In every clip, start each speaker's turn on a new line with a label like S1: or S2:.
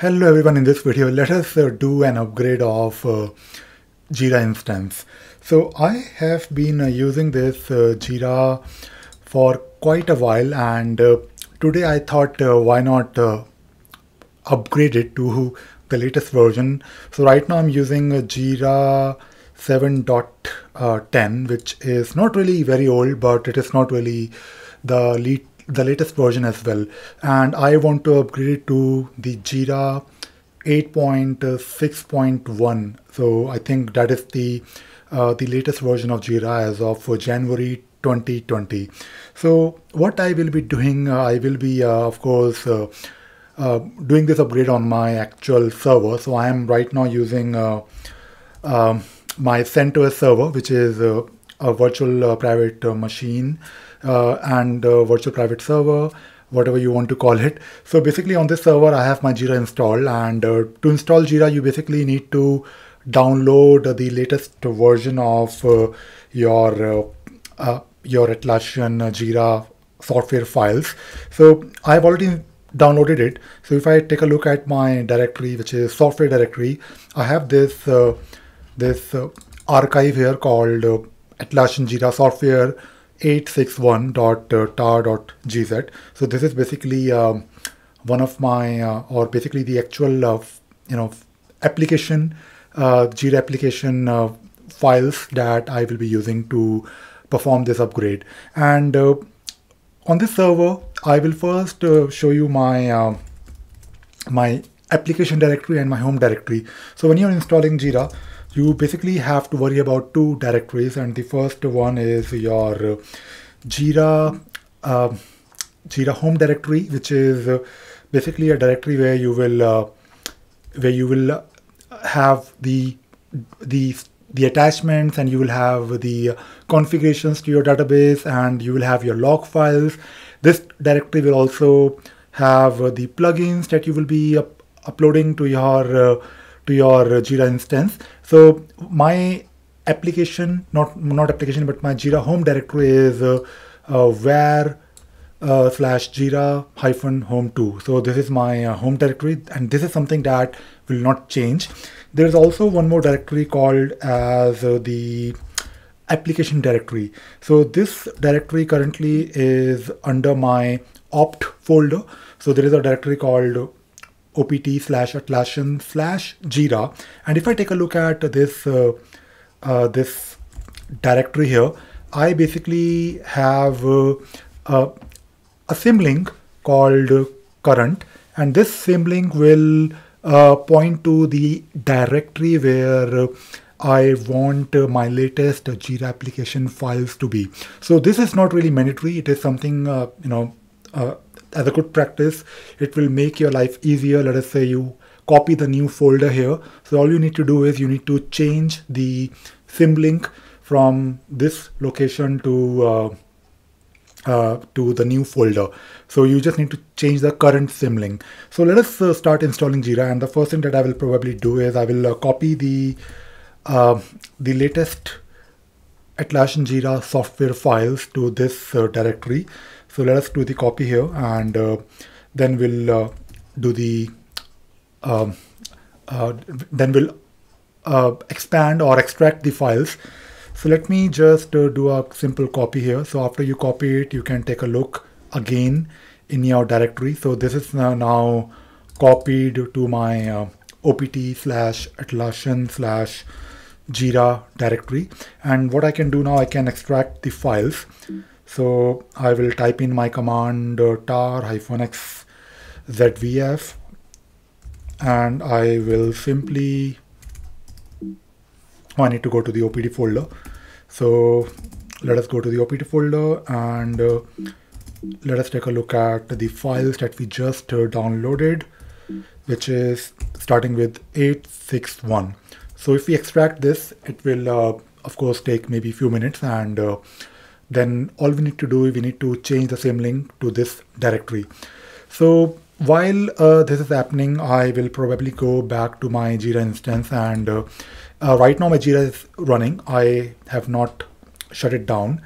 S1: Hello everyone, in this video let us uh, do an upgrade of uh, Jira instance. So I have been uh, using this uh, Jira for quite a while and uh, today I thought uh, why not upgrade it to the latest version. So right now I'm using a Jira 7.10 which is not really very old but it is not really the lead the latest version as well. And I want to upgrade to the Jira 8.6.1. So I think that is the uh, the latest version of Jira as of January 2020. So what I will be doing, uh, I will be uh, of course uh, uh, doing this upgrade on my actual server. So I am right now using uh, um, my CentOS server, which is a virtual private machine and virtual private server whatever you want to call it. So basically on this server, I have my Jira installed and uh, to install Jira, you basically need to download the latest version of uh, your uh, uh your Atlassian Jira software files. So I've already downloaded it. So if I take a look at my directory, which is software directory, I have this uh, this uh, archive here called Atlassian Jira software 861.tar.gz. So this is basically um, one of my, uh, or basically the actual, uh, you know, application, uh, Jira application uh, files that I will be using to perform this upgrade. And uh, on this server, I will first uh, show you my my application directory and my home directory. So when you're installing Jira, you basically have to worry about two directories and the first one is your uh, Jira uh, Jira home directory which is uh, basically a directory where you will uh, where you will have the the the attachments and you will have the configurations to your database and you will have your log files. This directory will also have the plugins that you will be up uploading to your uh, to your Jira instance. So my application, not not application, but my Jira home directory is uh, uh, where uh, slash Jira hyphen home two. So this is my uh, home directory, and this is something that will not change. There is also one more directory called as uh, the application directory. So this directory currently is under my opt folder. So there is a directory called opt slash atlassian slash jira. And if I take a look at this, uh, uh, this directory here, I basically have uh, a, a symlink called current. And this symlink will uh, point to the directory where I want uh, my latest Jira application files to be. So this is not really mandatory. It is something, uh, you know, uh, as a good practice, it will make your life easier. Let us say you copy the new folder here. So all you need to do is you need to change the symlink from this location to uh, uh, to the new folder. So you just need to change the current symlink. So let us uh, start installing Jira. And the first thing that I will probably do is I will uh, copy the uh, the latest Atlassian Jira software files to this uh, directory. So let us do the copy here and uh, then we'll uh, do the, um, uh, then we'll uh, expand or extract the files. So let me just do a simple copy here. So after you copy it, you can take a look again in your directory. So this is now, now copied to my uh, opt slash atlassian slash jira directory. And what I can do now, I can extract the files. So I will type in my command uh, tar hyphen x zvf and I will simply oh, I need to go to the OPT folder. So let us go to the OPT folder and uh, let us take a look at the files that we just uh, downloaded, which is starting with 861. So if we extract this, it will uh, of course take maybe a few minutes and uh, then all we need to do is we need to change the symlink to this directory. So while uh, this is happening, I will probably go back to my Jira instance and uh, uh, right now my Jira is running. I have not shut it down,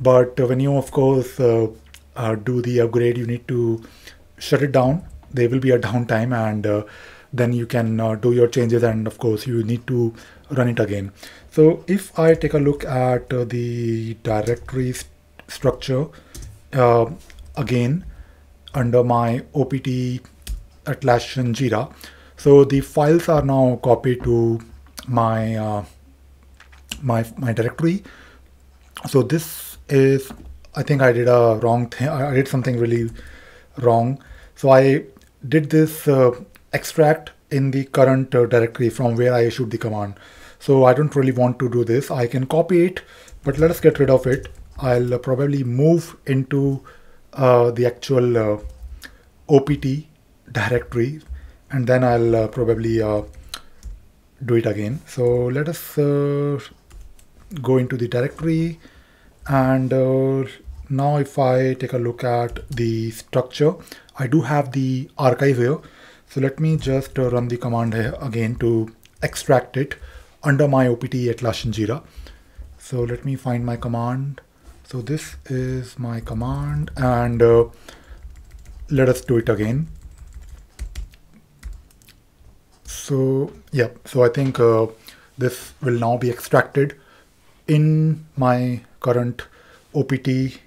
S1: but when you of course uh, uh, do the upgrade, you need to shut it down there will be a downtime and uh, then you can uh, do your changes and of course you need to run it again. So if I take a look at uh, the directory st structure uh, again under my OPT Atlassian Jira so the files are now copied to my uh, my my directory. So this is I think I did a wrong thing I did something really wrong. So I did this uh, extract in the current uh, directory from where I issued the command. So I don't really want to do this. I can copy it, but let us get rid of it. I'll uh, probably move into uh, the actual uh, OPT directory and then I'll uh, probably uh, do it again. So let us go into the directory and now if I take a look at the structure, I do have the archive here. So let me just uh, run the command here again to extract it under my OPT at Atlassian Jira. So let me find my command. So this is my command and uh, let us do it again. So yeah, so I think uh, this will now be extracted in my current OPT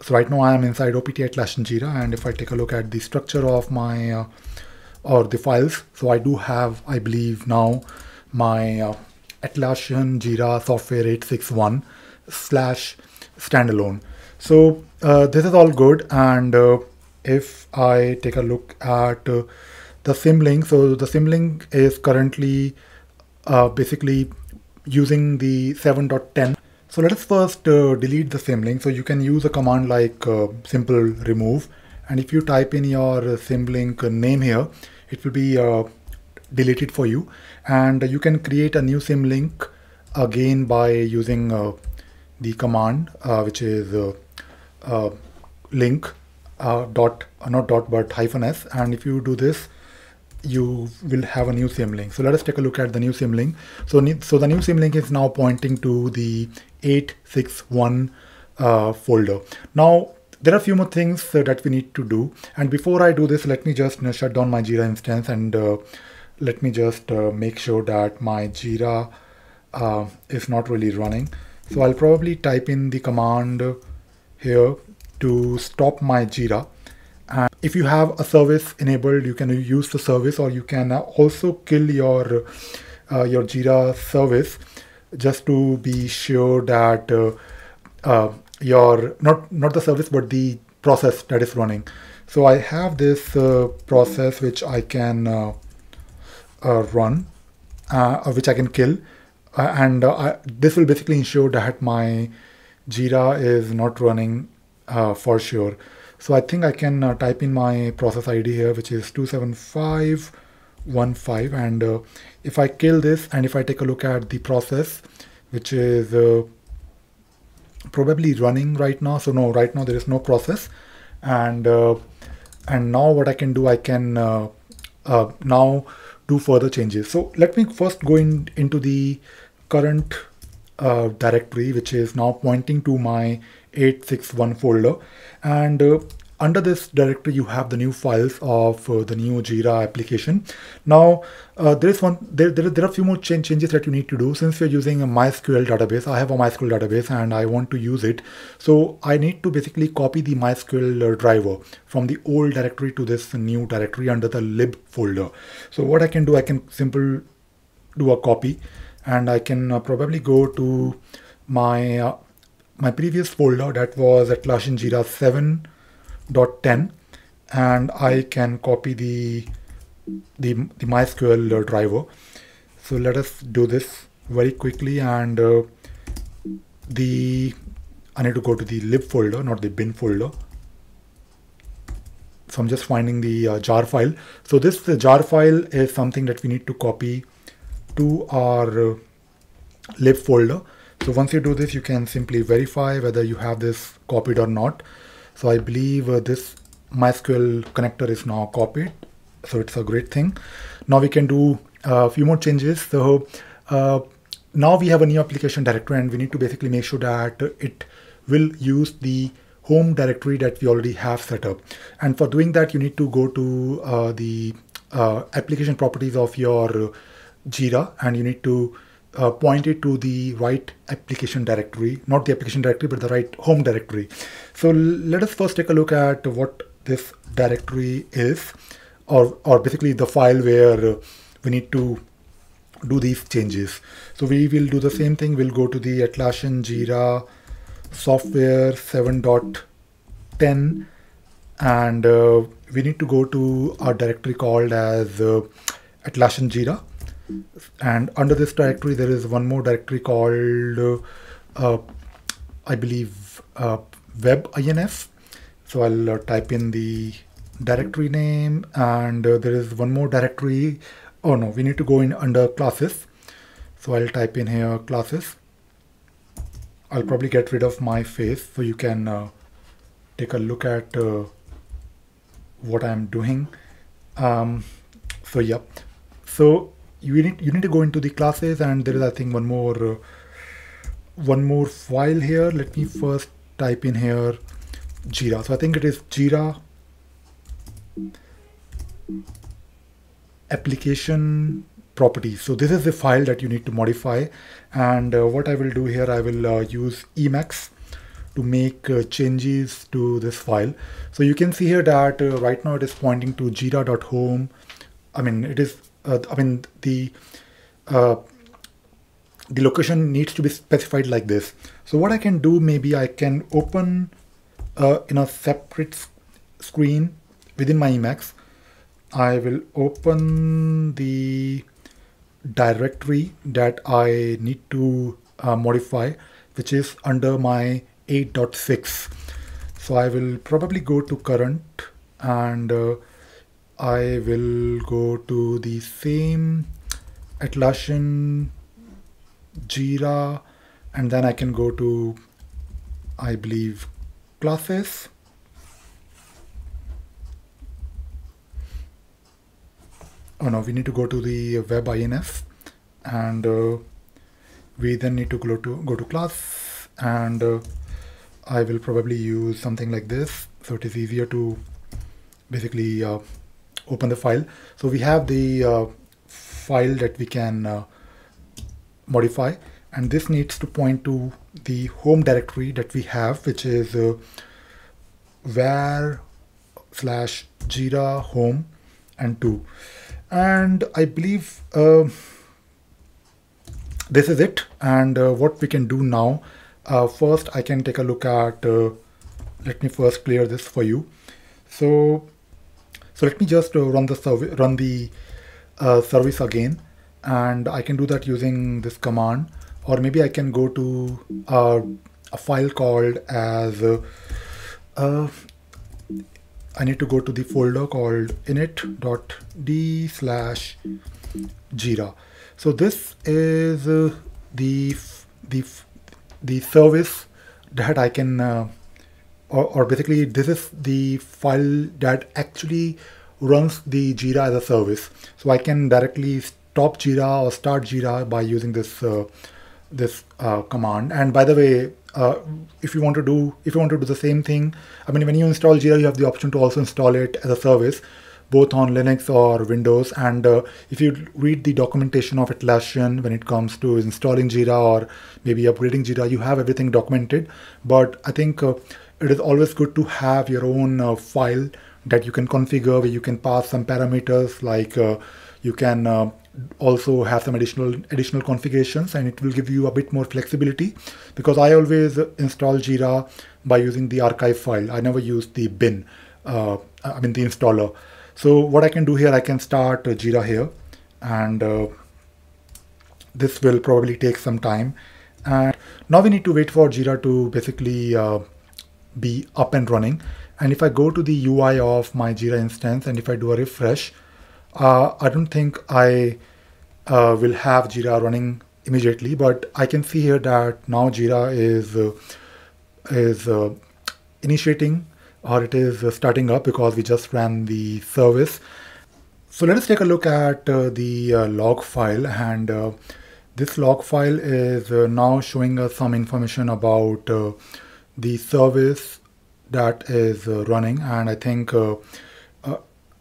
S1: so right now I am inside OPT at Atlassian Jira and if I take a look at the structure of my uh, or the files, so I do have, I believe now my uh, Atlassian Jira software 861 slash standalone. So uh, this is all good and uh, if I take a look at uh, the symlink, so the symlink is currently uh, basically using the 7.10 so let us first uh, delete the symlink. So you can use a command like simple remove. And if you type in your symlink name here, it will be uh, it for you. And you can create a new symlink again by using uh, the command, uh, which is uh, link dot, not dot, but hyphen s. And if you do this, you will have a new symlink So let us take a look at the new symlink. So, so the new sim link is now pointing to the 861 uh, folder. Now, there are a few more things uh, that we need to do. And before I do this, let me just uh, shut down my Jira instance and uh, let me just uh, make sure that my Jira uh, is not really running. So I'll probably type in the command here to stop my Jira. And if you have a service enabled, you can use the service or you can also kill your, your Jira service just to be sure that uh, uh, your not not the service but the process that is running. So I have this uh, process which I can uh, uh, run, uh, which I can kill, and I, this will basically ensure that my Jira is not running for sure. So I think I can type in my process ID here, which is 27515. and uh, if I kill this and if I take a look at the process which is uh, probably running right now so no right now there is no process and uh, and now what I can do I can uh, uh, now do further changes. So let me first go in into the current uh, directory which is now pointing to my 861 folder. And under this directory you have the new files of uh, the new jira application. Now uh, there is one there, there, there are a few more change, changes that you need to do. Since we're using a mysql database i have a mysql database and i want to use it. So i need to basically copy the mysql uh, driver from the old directory to this new directory under the lib folder. So what i can do i can simple do a copy and i can uh, probably go to my uh, my previous folder that was Atlassian Jira 7 dot 10 and I can copy the, the, the MySQL driver. So let us do this very quickly and uh, the I need to go to the lib folder, not the bin folder. So I'm just finding the uh, jar file. So this jar file is something that we need to copy to our uh, lib folder. So once you do this, you can simply verify whether you have this copied or not. So I believe uh, this MySQL connector is now copied. So it's a great thing. Now we can do uh, a few more changes. So uh, now we have a new application directory and we need to basically make sure that it will use the home directory that we already have set up. And for doing that, you need to go to uh, the uh, application properties of your Jira and you need to uh, point it to the right application directory, not the application directory, but the right home directory. So let us first take a look at what this directory is, or, or basically the file where we need to do these changes. So we will do the same thing. We'll go to the Atlassian Jira software 7.10 and uh, we need to go to our directory called as uh, Atlassian Jira and under this directory there is one more directory called uh, uh I believe uh, web inf so I'll uh, type in the directory name and uh, there is one more directory. Oh no we need to go in under classes. So I'll type in here classes. I'll probably get rid of my face so you can uh, take a look at what I'm doing. Um, so yeah. So you need you need to go into the classes and there is I think one more uh, one more file here. Let me first type in here Jira. So I think it is Jira application properties. So this is the file that you need to modify. And uh, what I will do here I will uh, use Emacs to make uh, changes to this file. So you can see here that uh, right now it is pointing to jira.home I mean it is uh, I mean the uh, the location needs to be specified like this. So what I can do, maybe I can open uh, in a separate screen within my Emacs. I will open the directory that I need to uh, modify, which is under my 8.6. So I will probably go to current and uh, I will go to the same Atlassian Jira and then I can go to I believe classes. Oh no we need to go to the web inf and uh, we then need to go to go to class and uh, I will probably use something like this. So it is easier to basically uh, open the file. So we have the uh, file that we can uh, modify. And this needs to point to the home directory that we have which is uh, var slash jira home and 2 and I believe uh, this is it. And uh, what we can do now uh, first I can take a look at let me first clear this for you. So so let me just uh, run the service, run the uh, service again, and I can do that using this command, or maybe I can go to uh, a file called as. Uh, uh, I need to go to the folder called init.d slash jira. So this is uh, the the the service that I can or, or basically this is the file that actually runs the Jira as a service. So I can directly stop Jira or start Jira by using this uh, this uh, command. And by the way, uh, if you want to do if you want to do the same thing, I mean when you install Jira, you have the option to also install it as a service, both on Linux or Windows. And uh, if you read the documentation of Atlassian when it comes to installing Jira or maybe upgrading Jira, you have everything documented. But I think uh, it is always good to have your own uh, file that you can configure where you can pass some parameters like uh, you can uh, also have some additional additional configurations and it will give you a bit more flexibility because I always install Jira by using the archive file. I never use the bin, uh, I mean the installer. So what I can do here, I can start Jira here and uh, this will probably take some time. And now we need to wait for Jira to basically uh, be up and running. And if I go to the UI of my Jira instance and if I do a refresh, uh, I don't think I uh, will have Jira running immediately, but I can see here that now Jira is uh, is uh, initiating or it is uh, starting up because we just ran the service. So let us take a look at uh, the log file and this log file is now showing us some information about the service that is uh, running, and I think uh, uh,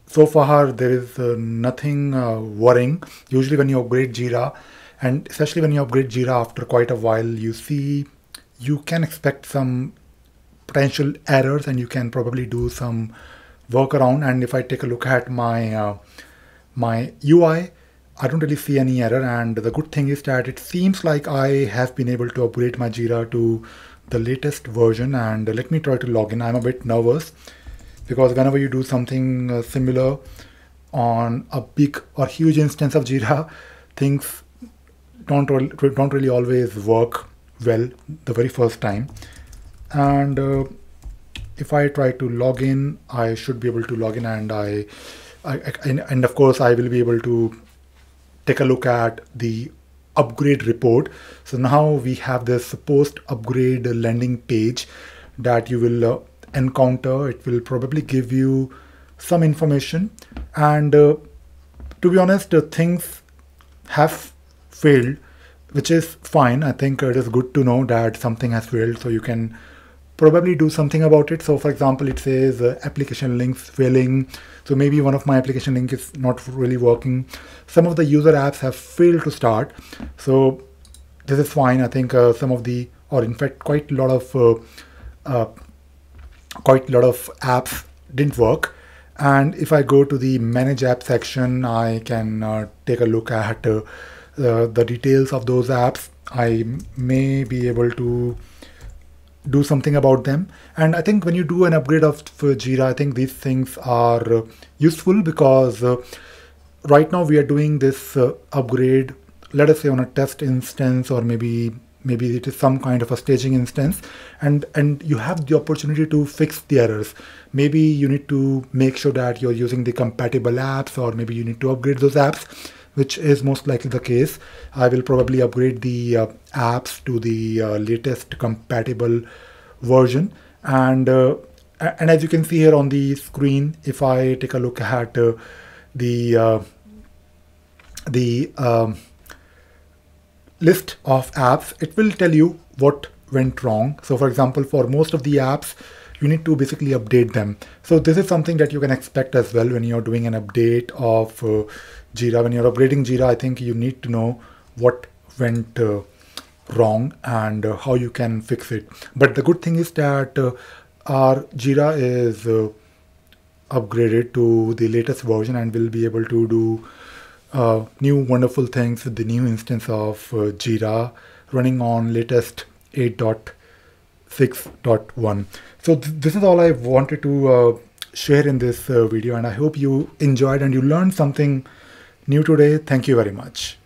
S1: so far there is nothing worrying. Usually, when you upgrade Jira, and especially when you upgrade Jira after quite a while, you see you can expect some potential errors, and you can probably do some workaround. And if I take a look at my uh, my UI, I don't really see any error. And the good thing is that it seems like I have been able to upgrade my Jira to the latest version. And let me try to log in. I'm a bit nervous because whenever you do something uh, similar on a big or huge instance of Jira, things don't really, don't really always work well the very first time. And uh, if I try to log in, I should be able to log in, and I, I, and, and of course I will be able to take a look at the upgrade report. So now we have this post upgrade landing page that you will uh, encounter. It will probably give you some information. And uh, to be honest, uh, things have failed, which is fine. I think it is good to know that something has failed so you can probably do something about it. So for example, it says uh, application links failing. So maybe one of my application link is not really working. Some of the user apps have failed to start. So this is fine. I think uh, some of the, or in fact, quite a lot of, uh, uh quite a lot of apps didn't work. And if I go to the manage app section, I can uh, take a look at uh, the details of those apps. I may be able to do something about them. And I think when you do an upgrade of Jira, I think these things are uh, useful because uh, right now we are doing this uh, upgrade, let us say on a test instance or maybe maybe it is some kind of a staging instance. And and you have the opportunity to fix the errors. Maybe you need to make sure that you're using the compatible apps or maybe you need to upgrade those apps which is most likely the case. I will probably upgrade the uh, apps to the uh, latest compatible version. And uh, and as you can see here on the screen, if I take a look at uh, the uh, the um, list of apps, it will tell you what went wrong. So for example, for most of the apps, you need to basically update them. So this is something that you can expect as well when you're doing an update of uh, Jira. When you're upgrading Jira, I think you need to know what went uh, wrong and uh, how you can fix it. But the good thing is that uh, our Jira is uh, upgraded to the latest version and we'll be able to do uh, new wonderful things with the new instance of Jira running on latest 8.6.1. So th this is all I wanted to uh, share in this uh, video and I hope you enjoyed and you learned something new today. Thank you very much.